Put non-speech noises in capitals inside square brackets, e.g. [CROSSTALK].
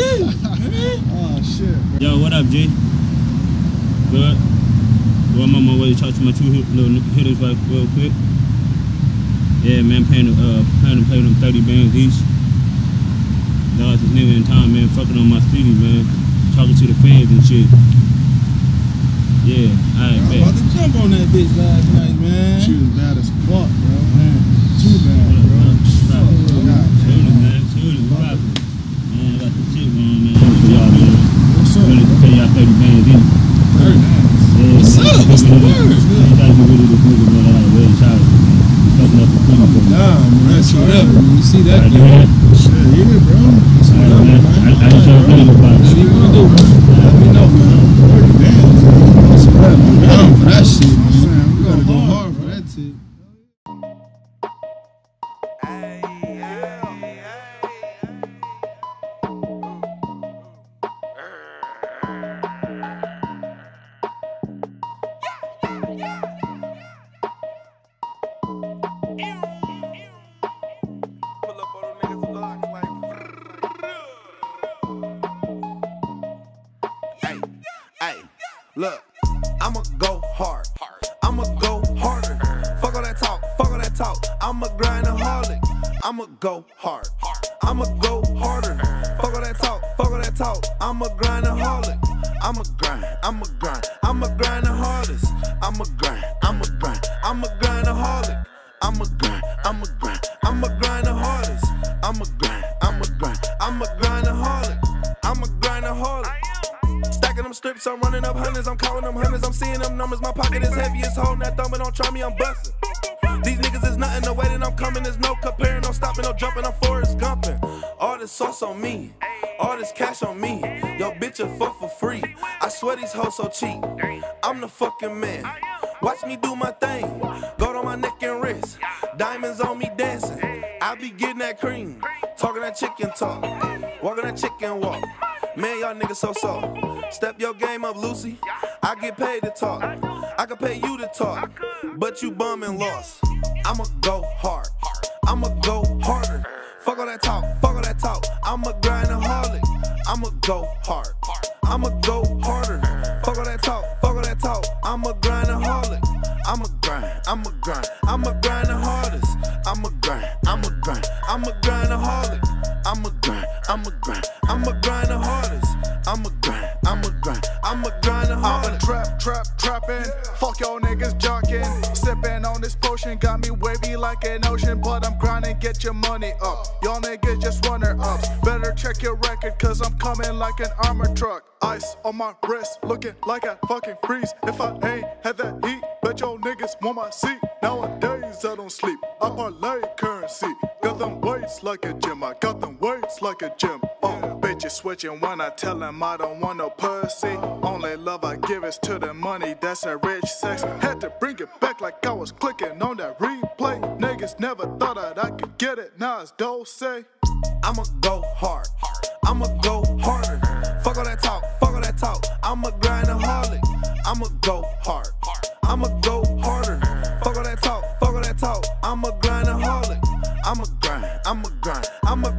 Oh [LAUGHS] shit. Yo, what up, G? Good. Well, I'm on my way to talk to my two little hitters right real quick. Yeah, man, paying, uh, paying them, them 30 bands each. Dog, this nigga in time, man, fucking on my city, man. Talking to the fans and shit. Yeah, I alright, was bet. about to jump on that bitch last night, man. She was bad as fuck, bro. Man. Too bad, bro. Stop. God, Shoot it, man. Shoot it. What happened? Man, I got the shit going, man. For y'all, man. What's up? Really pay y'all 30 bands each. Very nice. Yeah, What's man, up? What's the get rid of word? this- Man, gotta get rid of this nigga, man. I gotta wear a shower. Fucking up the cream. Nah, man. That's whatever. You see that, do man? that. Shit, yeah, bro. That's Alright, whatever, man. I, I ain't trying to play about What do you want to do, man? Let me know, man. 30 bands. That's whatever. I'm down for that shit, man. We gotta go hard for that shit. Look, I'ma go hard. I'ma go harder. Fuck all that talk, fuck all that talk. I'm a grindaholic. I'ma go hard. I'ma go harder. Fuck all that talk, fuck all that talk. I'm a grindaholic. I'ma grind, I'ma grind, I'ma grind the hardest. I'ma grind, I'ma grind, I'ma grind the holic. I'ma grind, I'ma grind, I'ma grind the hardest. I'ma grind, I'ma grind, I'ma grind the holic. I'ma strips, I'm running up hundreds, I'm counting them hundreds, I'm seeing them numbers. My pocket is heavy as holding that thumb, but don't try me, I'm busting. These niggas is nothing, the way that I'm coming is no comparing, no stopping, no jumping, I'm Forrest Gumping. All this sauce on me, all this cash on me. Yo, bitch, a fuck for free. I swear these hoes so cheap. I'm the fucking man. Watch me do my thing. Gold on my neck and wrist. Diamonds on me dancing. I be getting that cream. Talking that chicken talk. Walking that chicken walk. Man, y'all niggas so soft. Step your game up, Lucy. I get paid to talk. I can pay you to talk. But you bum and lost. I'ma go hard. I'ma go harder. Fuck all that talk. Fuck all that talk. I'ma grind a grindaholic. I'ma go hard. I'ma go harder. Fuck all that talk. Fuck all that talk. I'ma grind a grindaholic. I'ma grind. I'ma grind. I'ma grind the hardest. I'ma grind. I'ma grind the hardest. I'ma grind. I'ma grind. I'ma grind the I'm hardest. a trap, trap, trapping. Fuck y'all niggas jocking. Sipping on this potion, got me wavy like an ocean. But I'm grinding, get your money up. Y'all niggas just runner up. Better check your record, cause I'm coming like an armor truck. Ice on my wrist, looking like I fucking freeze. If I ain't had that heat, bet y'all niggas want my seat. Nowadays I don't sleep, I parlay currency. Got them weights like a gym, I got them weights like a gym. Oh, uh, bitches switching when I tell them I don't want no pussy. Only love I give is to the money, that's a rich sex. Had to bring it back like I was clicking on that replay. Niggas never thought that I could get it, now it's dose. I'ma go hard. I'ma go harder. Fuck all that talk. Fuck all that talk. I'm gonna grind a grindaholic. I'ma go hard. I'ma go harder. Talk. I'm a grindaholic. Grind. I'ma grind. I'ma grind the hardest.